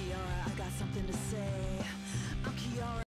Kiara,